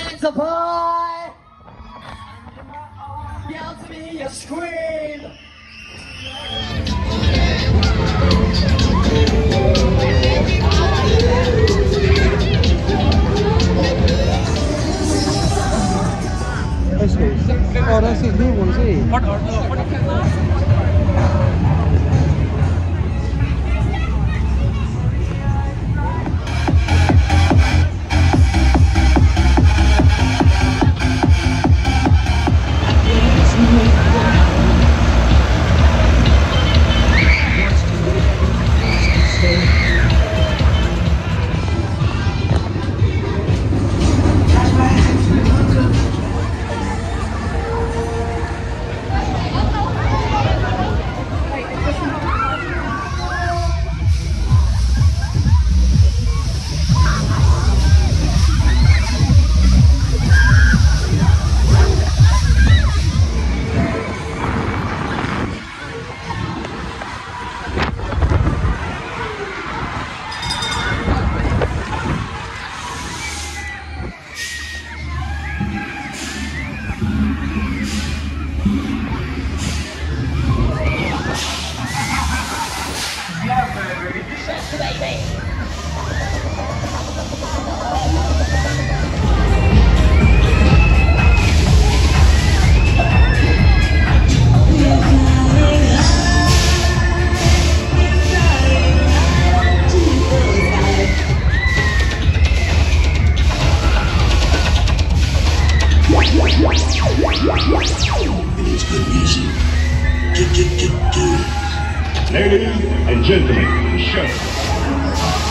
hands up high. Yell to me, you scream. Oh, that's his new one, see? It's Ladies and gentlemen, show.